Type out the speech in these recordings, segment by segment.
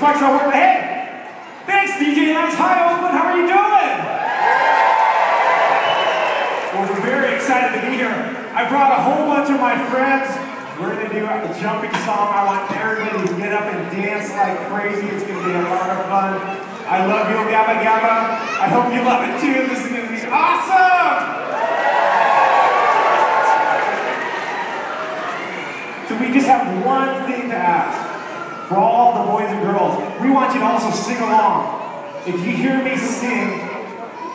Not working. Hey! Thanks, DJ. Hi, Oakland. How are you doing? Well, we're very excited to be here. I brought a whole bunch of my friends. We're going to do a jumping song. I want everybody to get up and dance like crazy. It's going to be a lot of fun. I love you, Gabba Gabba. I hope you love it too. This is to be awesome! So we just have one thing to ask. For all the boys we want you to also sing along. If you hear me sing,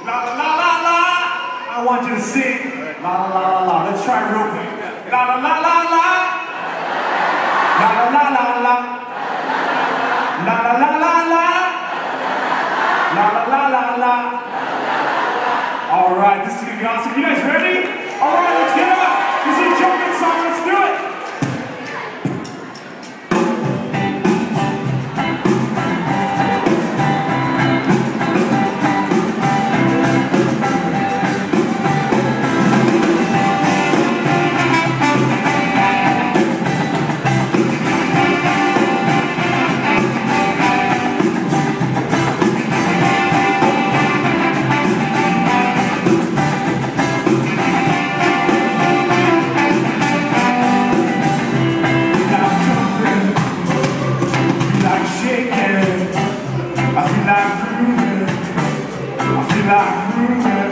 la la la la I want you to sing la la la la la. Let's try real quick. La la la la la. La la la la la. La la la la la. La la la la la. All right, this is gonna be awesome. You guys You'd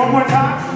one more time.